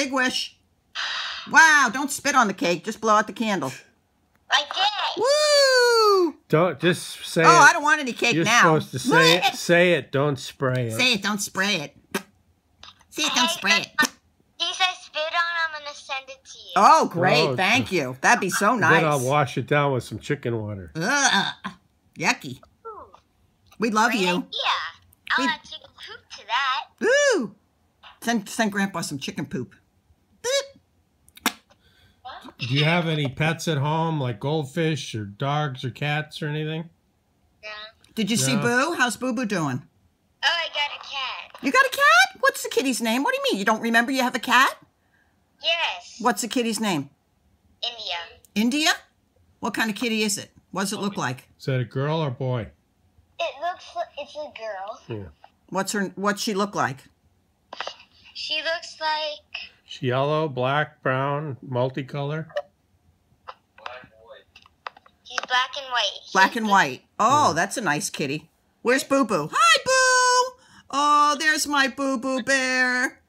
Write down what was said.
Big wish. Wow, don't spit on the cake. Just blow out the candle. I did. Woo! Don't just say Oh, it. I don't want any cake You're now. supposed to say it. Say it. Don't spray it. Say it, don't spray it. Say it, don't spray it. He says spit on. I'm gonna send it to you. Oh, great. Oh, Thank you. That'd be so nice. Then I'll nice. wash it down with some chicken water. Ugh. Yucky. Ooh, We love great you. idea. I'll We- add chicken coop to that. Ooh. Send, send Grandpa some chicken poop. Boop. Do you have any pets at home, like goldfish or dogs or cats or anything? Yeah. Did you see Boo? How's Boo Boo doing? Oh, I got a cat. You got a cat? What's the kitty's name? What do you mean? You don't remember you have a cat? Yes. What's the kitty's name? India. India? What kind of kitty is it? What does it look like? Is that a girl or boy? It looks. li- It's a girl. Yeah. What's her what's she look like? She looks like. She's yellow, black, brown, multicolor. She's black and white. Black and white. Oh, that's a nice kitty. Where's Boo Boo? Hi, Boo! Oh, there's my Boo Boo bear.